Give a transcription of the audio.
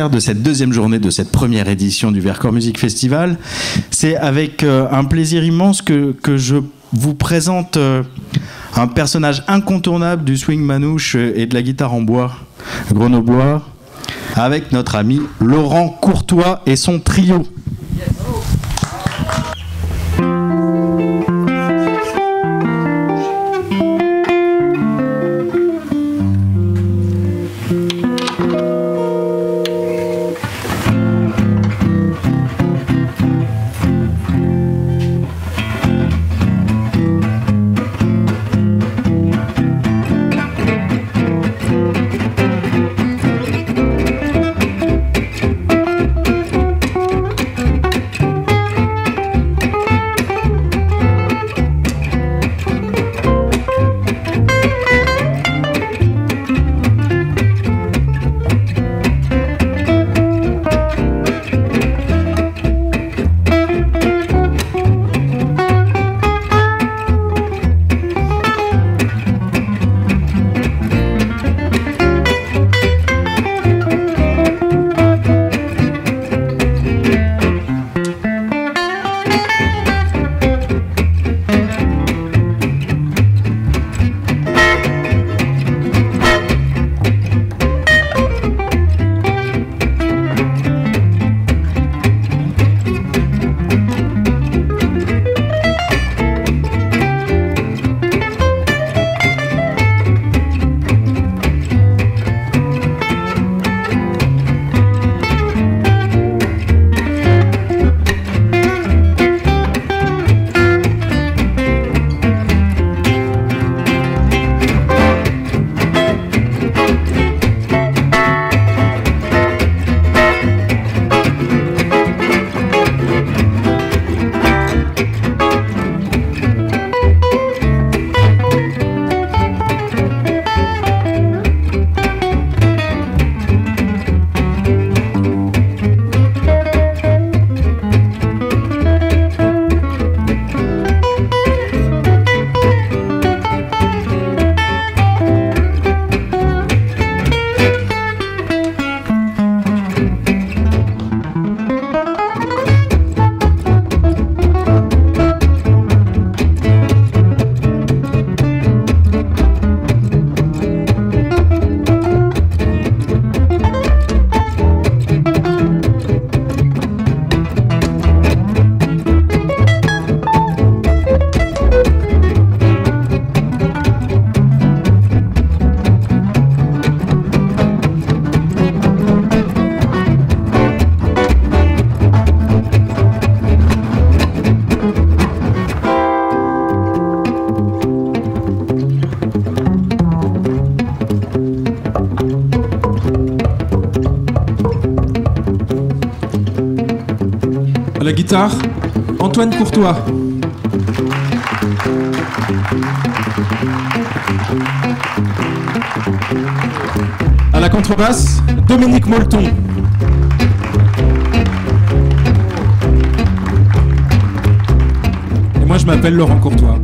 de cette deuxième journée de cette première édition du Vercors Music Festival. C'est avec euh, un plaisir immense que, je vous présente euh, un personnage incontournable du swing manouche et de la guitare en bois grenoblois avec notre ami Laurent Courtois et son trio. Antoine Courtois. À la contrebasse, Dominique Molton. Et moi je m'appelle Laurent Courtois.